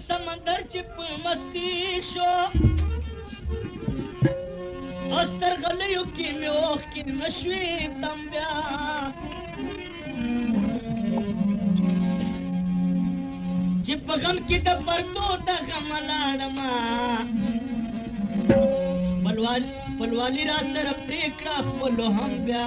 समंदर चिप मस्ती शो। अस्तर गल युकी लोक की नश्वी तंब्या। चिप गम की दबर तो दगम लाडमा पलवाली पलवाली रात रप्रेक्रा पलो हम ब्या।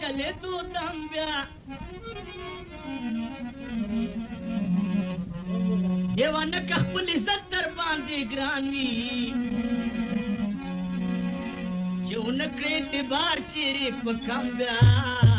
चले तो तांब्या देवानं सत्तर बांधे ग्रामी जेवण क्रेते बार चेरे पकांब्या